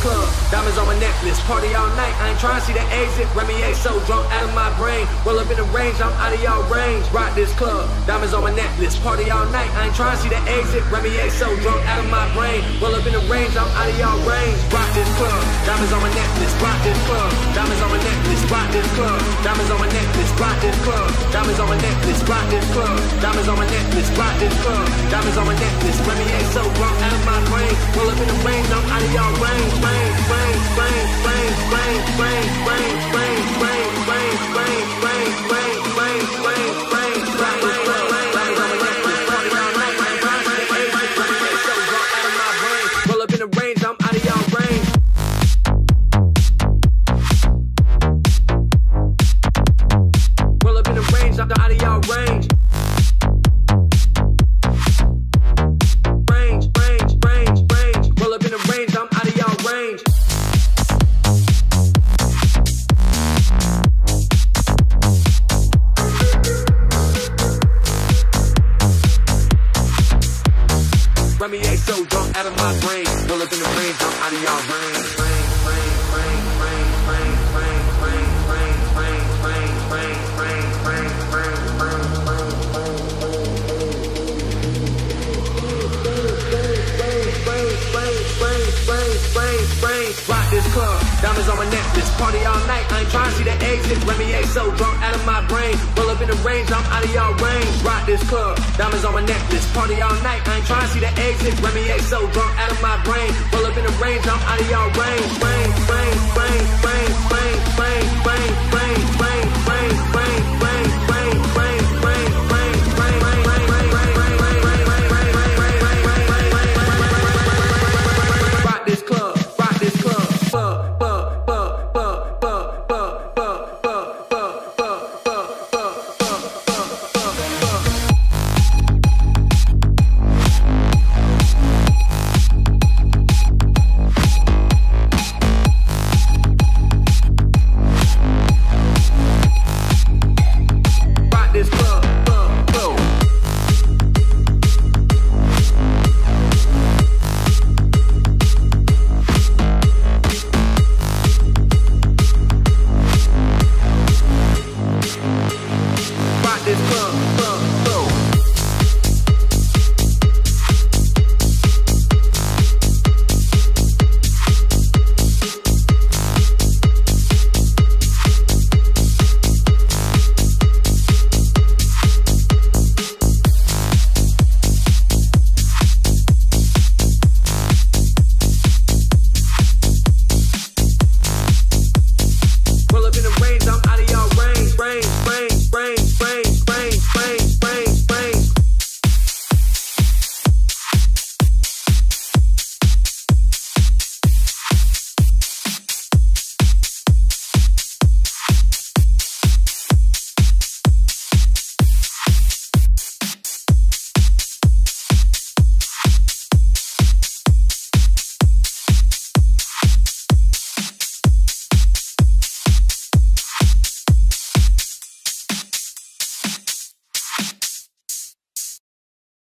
club, diamonds on my necklace. Party all night, I ain't tryna see the exit. Remy A so drunk out of my brain. Roll up in the range, I'm out of y'all range. Rock this club, diamonds on my necklace. Party all night, I ain't tryna see the exit. Remy A so drunk out of my brain. Roll up in the range, I'm out of y'all range. Rock this club, diamonds on my necklace. Rock this club, diamonds on my necklace. Rock this club, diamonds on my necklace this club, diamonds on my necklace, this club, diamonds on my necklace, this club, diamonds on my necklace. Remy ain't so drunk Remy ain't so drunk out of my brain. roll up in the range, I'm out of y'all range. Rock this club, diamonds on my necklace. Party all night, I ain't trying to see the exit. Remy ain't so drunk out of my brain. Pull up in the range, I'm out of y'all range. This club, diamonds on my necklace, party all night. I ain't trying to see the exit. Remy ain't so drunk out of my brain. Roll up in the range, I'm out of y'all range.